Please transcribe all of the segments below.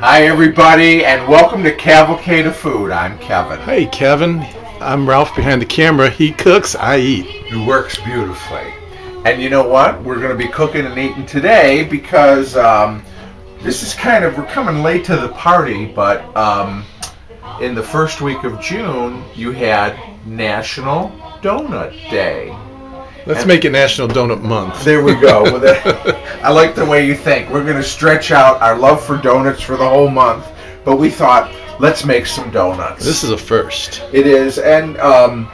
Hi, everybody, and welcome to Cavalcade of Food. I'm Kevin. Hey, Kevin. I'm Ralph behind the camera. He cooks, I eat. It works beautifully. And you know what? We're going to be cooking and eating today because um, this is kind of, we're coming late to the party, but um, in the first week of June, you had National Donut Day. Let's make it National Donut Month. There we go. I like the way you think. We're going to stretch out our love for donuts for the whole month, but we thought, let's make some donuts. This is a first. It is, and um,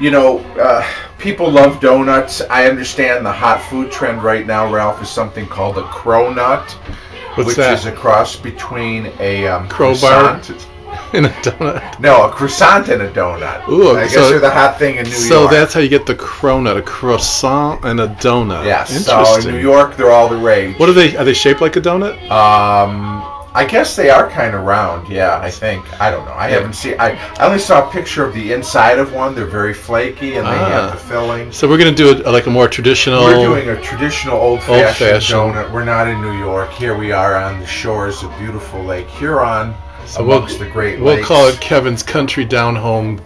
you know, uh, people love donuts. I understand the hot food trend right now, Ralph, is something called a cronut, What's which that? is a cross between a um, Crowbar? croissant- In a donut. No, a croissant and a donut. Ooh, I guess so- they're the hot thing in New So York. So that's how you get the cronut, a croissant and a donut. yes. So in New York, they're all the rage. What are they? Are they shaped like a donut? Um, I guess they are kind of round. Yeah, I think. I don't know. I Yeah. haven't seen. I, I only saw a picture of the inside of one. They're very flaky and they Ah. have the filling. So we're gonna do it like a more traditional. We're doing a traditional old-fashioned, Old-fashioned. donut. We're not in New York. Here we are on the shores of beautiful Lake Huron, So we'll- the Great We'll call it Kevin's Country Down Home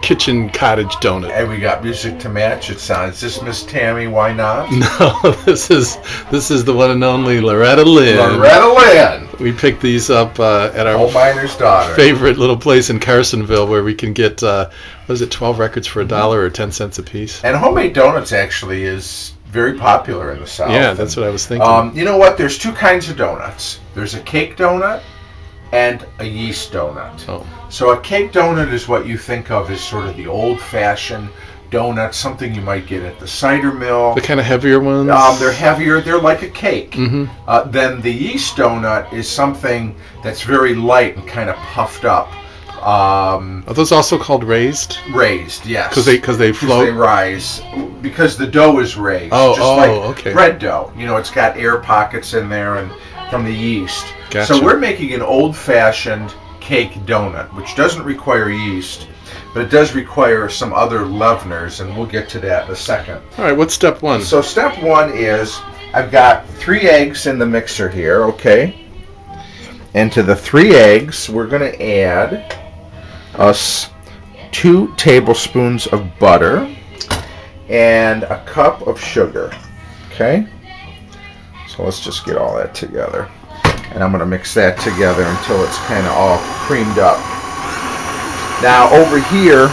Kitchen Cottage Donut. And we got music to match it. Sounds. Is this Miss Tammy? Why not? No, this is this is the one and only Loretta Lynn. Loretta Lynn, We picked these up uh, at our old miner's daughter. favorite little place in Carsonville where we can get uh, what is it, twelve records for a dollar or ten cents a piece. And homemade donuts actually is very popular in the South. Yeah, that's what I was thinking. Um, you know what? There's two kinds of donuts. There's a cake donut and a yeast donut. oh, So a cake donut is what you think of as sort of the old-fashioned donut, something you might get at the cider mill. the kind of heavier ones. Um, they're heavier. They're like a cake. hmm Uh, then the yeast donut is something that's very light and kind of puffed up. Um, Are those also called raised? raised, yes. Because they because they float. They rise because the dough is raised. Oh, just oh, like okay. bread dough. You know, it's got air pockets in there and from the yeast. Gotcha. So we're making an old-fashioned cake donut, which doesn't require yeast, but it does require some other leaveners, and we'll get to that in a second. All right, what's step one? So step one is I've got three eggs in the mixer here, okay? And to the three eggs, we're going to add us two tablespoons of butter and a cup of sugar, okay? So let's just get all that together. And I'm going to mix that together until it's kind of all creamed up. Now over here,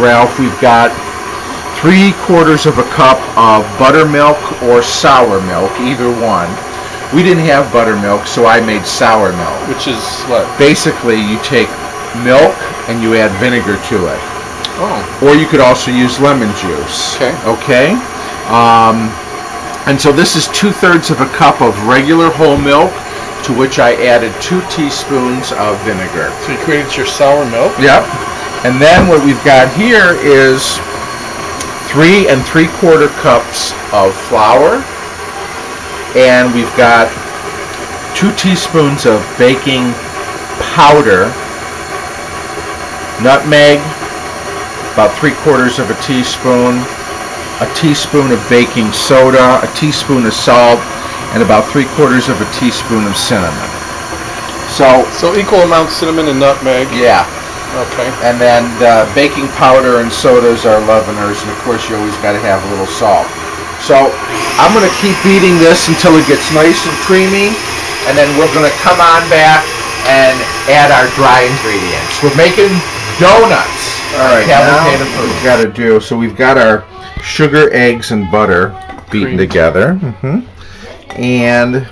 Ralph, we've got three quarters of a cup of buttermilk or sour milk, either one. We didn't have buttermilk, so I made sour milk. Which is what? Basically, you take milk and you add vinegar to it. Oh, Or you could also use lemon juice. Okay. Okay? Um, and so this is two thirds of a cup of regular whole milk, to which I added two teaspoons of vinegar. so you created your sour milk. Yep. And then what we've got here is three and three quarter cups of flour. And we've got two teaspoons of baking powder, nutmeg, about three quarters of a teaspoon, a teaspoon of baking soda, a teaspoon of salt, and about three quarters of a teaspoon of cinnamon. So, So equal amount cinnamon and nutmeg. yeah. Okay. And then the baking powder and sodas are leaveners, and of course you always got to have a little salt. So I'm going to keep beating this until it gets nice and creamy, and then we're going to come on back and add our dry ingredients. We're making donuts. All right, now of what food. we've got to do. So we've got our sugar, eggs, and butter beaten Cream. together, hmm and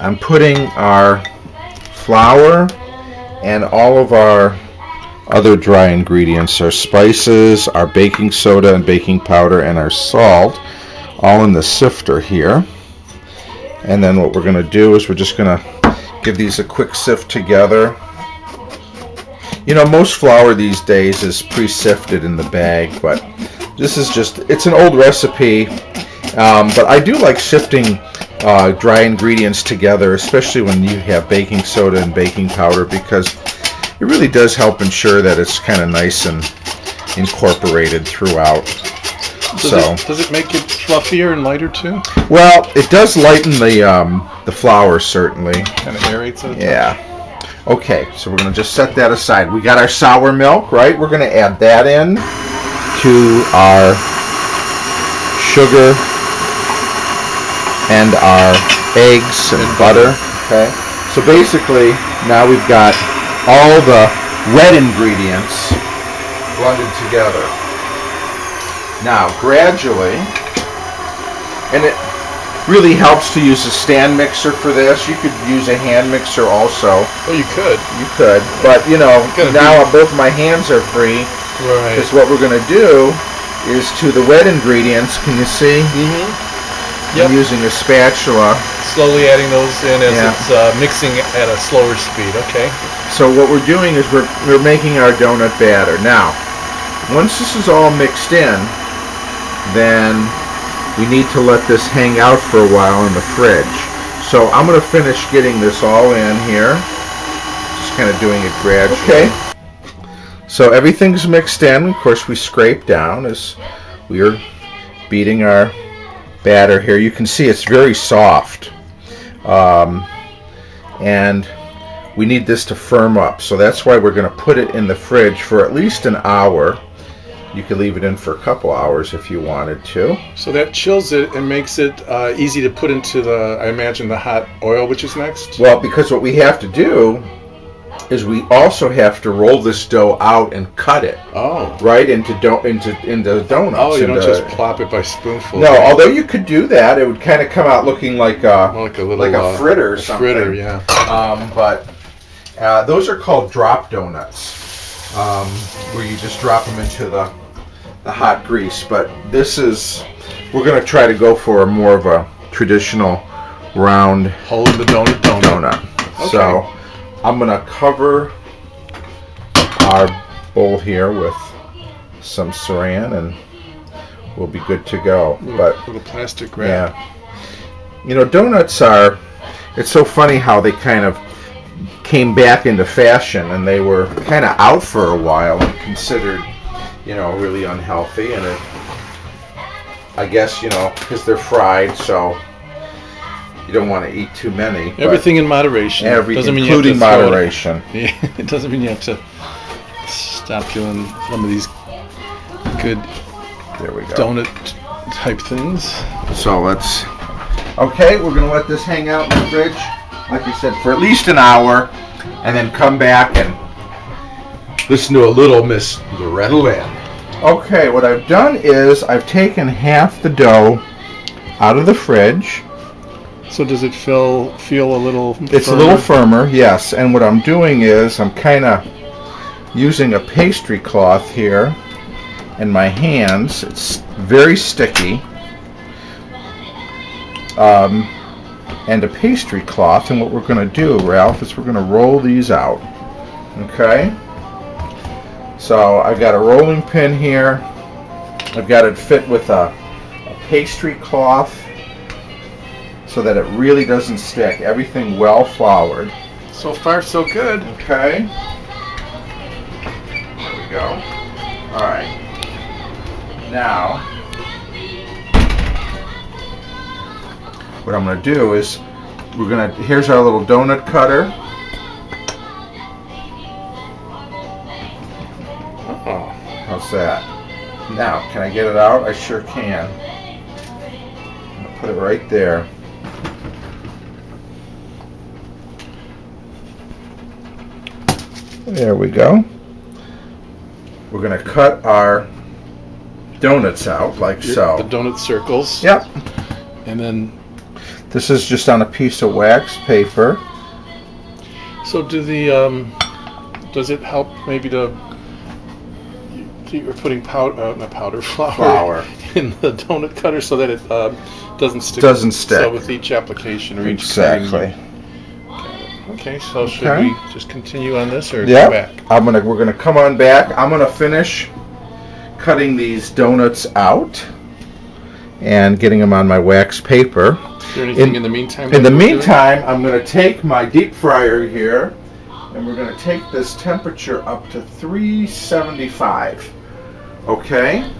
I'm putting our flour and all of our other dry ingredients, our spices, our baking soda and baking powder, and our salt, all in the sifter here. And then what we're going to do is we're just going to give these a quick sift together. You know, most flour these days is pre-sifted in the bag, but this is just, it's an old recipe. Um, but I do like sifting uh, dry ingredients together, especially when you have baking soda and baking powder, because it really does help ensure that it's kind of nice and incorporated throughout. Does, so, it, does it make it fluffier and lighter too? well, it does lighten the um, the flour certainly. Kind of aerates it. Yeah. Okay, so we're gonna just set that aside. We got our sour milk, right? We're gonna add that in to our sugar and our eggs and butter. Okay. So basically, now we've got all the wet ingredients blended together. Now, gradually, and it really helps to use a stand mixer for this. You could use a hand mixer also. Oh, you could. You could, but you know, now both my hands are free. Right. Because what we're going to do is to the wet ingredients. Can you see? Mm-hmm. I'm using a spatula. Slowly adding those in as Yeah. it's uh, mixing at a slower speed. Okay. So what we're doing is we're, we're making our donut batter. Now, once this is all mixed in, then we need to let this hang out for a while in the fridge. So I'm going to finish getting this all in here. Just kind of doing it gradually. Okay. So everything's mixed in. Of course, we scrape down as we are beating our batter here. You can see it's very soft. Um, and we need this to firm up. So that's why we're going to put it in the fridge for at least an hour. You could leave it in for a couple hours if you wanted to. So that chills it and makes it uh, easy to put into the, I imagine, the hot oil, which is next. Well, because what we have to do is we also have to roll this dough out and cut it Oh. right into do- into into donuts. Oh, you don't just plop it by spoonful. No, although you could do that, it would kind of come out looking like a More like a little like a uh, fritter or a something. fritter, yeah. Um, but uh, those are called drop donuts, um, where you just drop them into the the hot grease. But this is we're going to try to go for more of a traditional round Hole in the donut donut. donut. So I'm going to cover our bowl here with some saran, and we'll be good to go. Little, But little plastic wrap. yeah. You know, donuts are. It's so funny how they kind of came back into fashion and they were kind of out for a while and considered, you know, really unhealthy. And it, I guess, you know, because they're fried, so you don't want to eat too many. Everything in moderation. every, doesn't mean you have to including it- moderation. Yeah, it doesn't mean you have to stop doing some of these good There we go. donut type things. So let's. Okay, we're gonna let this hang out in the fridge, like I said, for at least an hour, and then come back and listen to a little Miss Loretta Lynn. Okay, what I've done is I've taken half the dough out of the fridge. So does it feel feel a little? It's a little firmer, yes. And what I'm doing is I'm kind of using a pastry cloth here in my hands. It's very sticky. Um, and a pastry cloth. And what we're going to do, Ralph, is we're going to roll these out. Okay? So I've got a rolling pin here. I've got it fit with a, a pastry cloth so that it really doesn't stick. Everything well floured. So far, so good. Okay. There we go. All right. Now, what I'm going to do is we're going to, here's our little donut cutter. Oh, How's that? Now, can I get it out? I sure can. I'll put it right there. There we go. We're going to cut our donuts out like so. the donut circles. Yep. And then, This is just on a piece of wax paper. so do the um, does it help maybe to? You're putting powder, uh, not powder, flour, Flour. in the donut cutter so that it um, doesn't stick. Doesn't stick. So with each application or each Exactly. Okay, so should we just continue on this or go back? I'm gonna we're gonna come on back. I'm gonna finish cutting these donuts out and getting them on my wax paper. Is there anything In- in, the meantime? In the we're doing? meantime, I'm gonna take my deep fryer here and we're gonna take this temperature up to 375. Okay?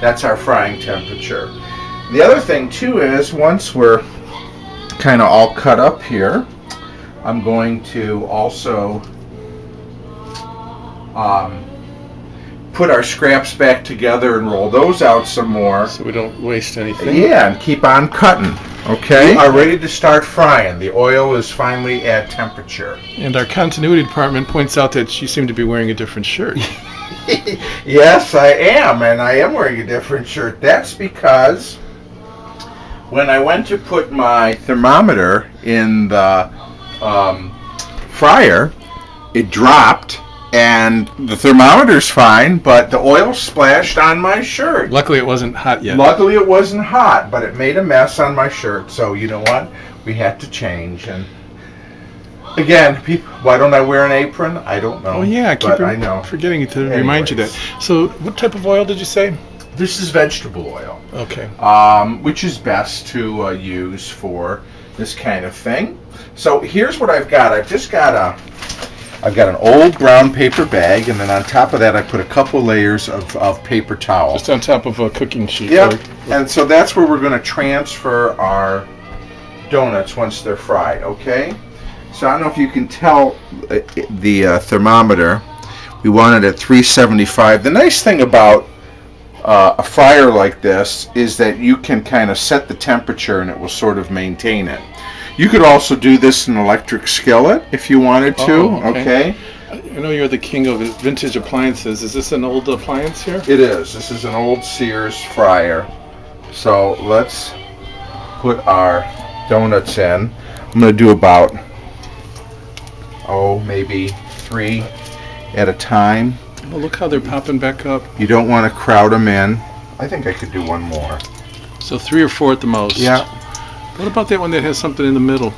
That's our frying temperature. The other thing too is once we're kind of all cut up here, I'm going to also um, put our scraps back together and roll those out some more. So we don't waste anything. Yeah, and keep on cutting. Okay. We are ready to start frying. The oil is finally at temperature. And our continuity department points out that you seem to be wearing a different shirt. yes, I am, and I am wearing a different shirt. That's because when I went to put my thermometer in the um, fryer, it dropped and the thermometer's fine, but the oil splashed on my shirt. Luckily, it wasn't hot yet. Luckily, it wasn't hot, but it made a mess on my shirt. So you know what? We had to change. And again, people, why don't I wear an apron? I don't know. Oh yeah, I keep but I know. forgetting to remind you that. So, what type of oil did you say? This is vegetable oil, Okay. um, which is best to uh, use for this kind of thing. So here's what I've got. I've just got a I've got an old brown paper bag, and then on top of that, I put a couple layers of, of paper towel. Just on top of a cooking sheet. Yep. or- And so that's where we're going to transfer our donuts once they're fried, okay? So I don't know if you can tell uh, the uh, thermometer. We want it at 375. The nice thing about uh, a fryer like this is that you can kind of set the temperature and it will sort of maintain it. You could also do this in an electric skillet if you wanted to, Oh, okay. okay? I know you're the king of vintage appliances. Is this an old appliance here? It is. This is an old Sears fryer. So let's put our donuts in. I'm going to do about, oh, maybe three at a time. Oh, look how they're popping back up. You don't want to crowd them in. I think I could do one more. So three or four at the most. Yeah. What about that one that has something in the middle?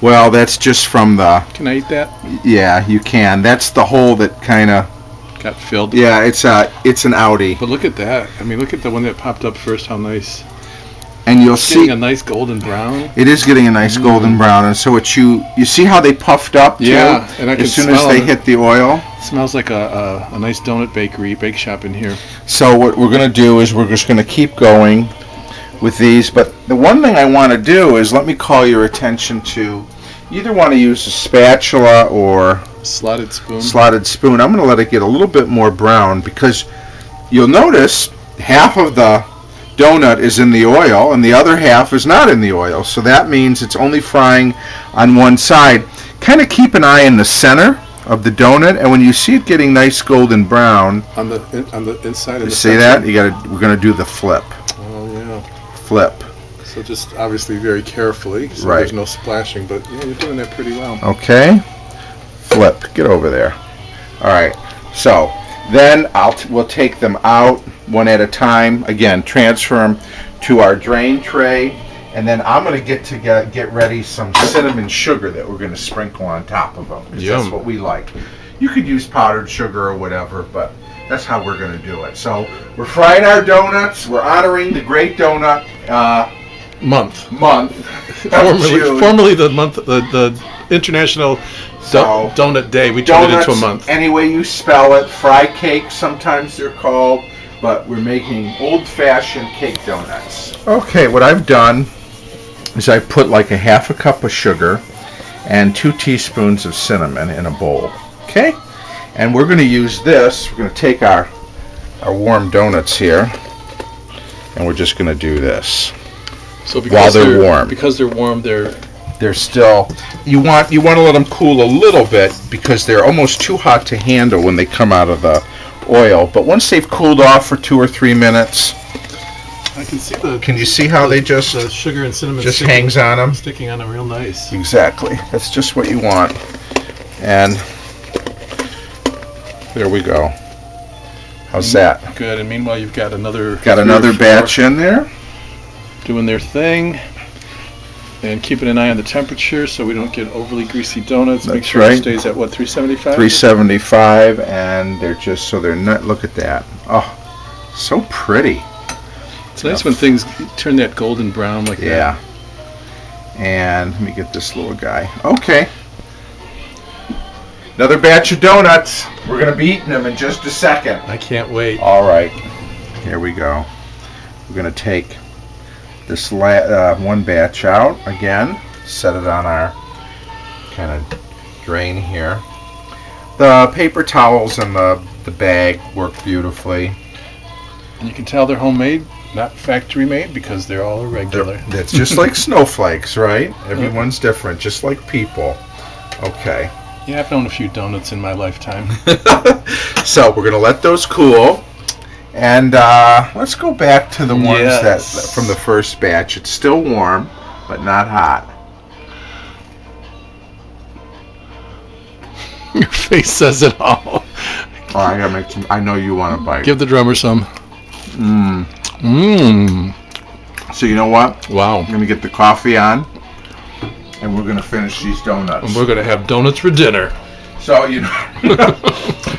Well, that's just from the, Can I eat that? yeah, you can. That's the hole that kind of, Got filled. yeah, it's a, it's an Audi. But look at that. I mean, look at the one that popped up first. How nice. And you'll It's getting see, a nice golden brown. it is getting a nice golden mm. brown. And so it's you, you see how they puffed up too? Yeah, and I can as soon as they it. hit the oil. smells like a, a, a nice donut bakery, bake shop in here. So what we're going to do is we're just going to keep going with these. But the one thing I want to do is let me call your attention to either want to use a spatula or Slotted spoon. slotted spoon. I'm going to let it get a little bit more brown because you'll notice half of the donut is in the oil and the other half is not in the oil. So that means it's only frying on one side. Kind of keep an eye in the center of the donut and when you see it getting nice golden brown, on the in, on the inside of you the see center. that? You got to we're going to do the flip. Yeah. Flip. So just obviously very carefully, so Right. there's no splashing. But yeah, you're doing that pretty well. Okay. Flip. Get over there. All right. So then I'll t- we'll take them out one at a time. Again, transfer them to our drain tray, and then I'm going to get to get, get ready some cinnamon sugar that we're going to sprinkle on top of them. them. 'cause That's what we like. You could use powdered sugar or whatever, but that's how we're going to do it. So we're frying our donuts. We're honoring the Great Donut uh, Month. Month. Formerly, formerly the month, the the International Do- So- Donut Day. We turned it donuts, into a month. any way you spell it. Fry cakes, sometimes they're called, but we're making old-fashioned cake donuts. Okay, what I've done is I've put like a half a cup of sugar and two teaspoons of cinnamon in a bowl. Okay, and we're going to use this. We're going to take our our warm donuts here, and we're just going to do this. So while they're warm. because they're warm, they're they're still you want you want to let them cool a little bit because they're almost too hot to handle when they come out of the oil but once they've cooled off for two or three minutes I can see the can you see how they just the sugar and cinnamon just sticking, hangs on them sticking on them real nice. exactly that's just what you want and there we go how's mm, that Good. And meanwhile, you've got another got another batch in there doing their thing. And keeping an eye on the temperature so we don't get overly greasy donuts. Make That's sure right. it stays at what 375. 375 and they're just so they're not look at that oh so pretty It's nice when things turn that golden brown like that. Yeah. And let me get this little guy. Okay. Another batch of donuts. We're going to be eating them in just a second. I can't wait. All right. Here we go. We're going to take this la- uh, one batch out again, set it on our kind of drain here. The paper towels and the, the bag work beautifully. And you can tell they're homemade, not factory made, because they're all irregular. It's just like snowflakes, right? Everyone's different, just like people. Okay. Yeah, I've known a few donuts in my lifetime. So we're gonna let those cool, and uh, let's go back to the ones Yes. that from the first batch. It's still warm, but not hot. Your face says it all. Oh, I gotta make some. I know you want a bite. Give the drummer some. Mm. Mmm. So you know what? Wow. I'm gonna get the coffee on, and we're gonna finish these donuts. And we're gonna have donuts for dinner. So you know,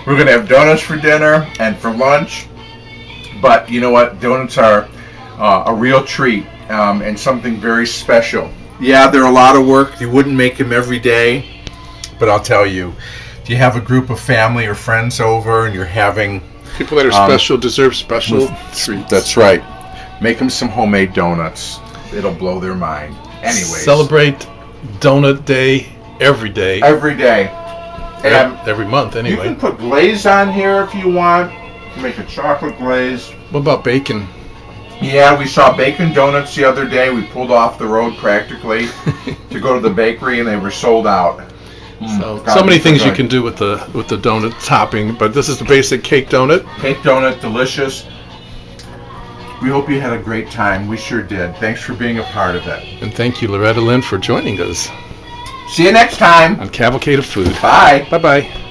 we're gonna have donuts for dinner and for lunch. But you know what? Donuts are uh, a real treat um, and something very special. Yeah, they're a lot of work. You wouldn't make them every day, but I'll tell you, if you have a group of family or friends over and you're having, People that are Um, special deserve special treats. that's right, make them some homemade donuts. It'll blow their mind. Anyways, Celebrate Donut Day every day. every day. And Ev- every month, anyway. You can put glaze on here if you want. Make a chocolate glaze. What about bacon? Yeah, we saw bacon donuts the other day. We pulled off the road practically to go to the bakery, and they were sold out. Mm, so, God, so many things you can do with the with the donut topping, but this is the basic cake donut. Cake donut, delicious. We hope you had a great time. We sure did. Thanks for being a part of it. And thank you, Loretta Lynn, for joining us See you next time. on Cavalcade of Food. Bye. Bye bye.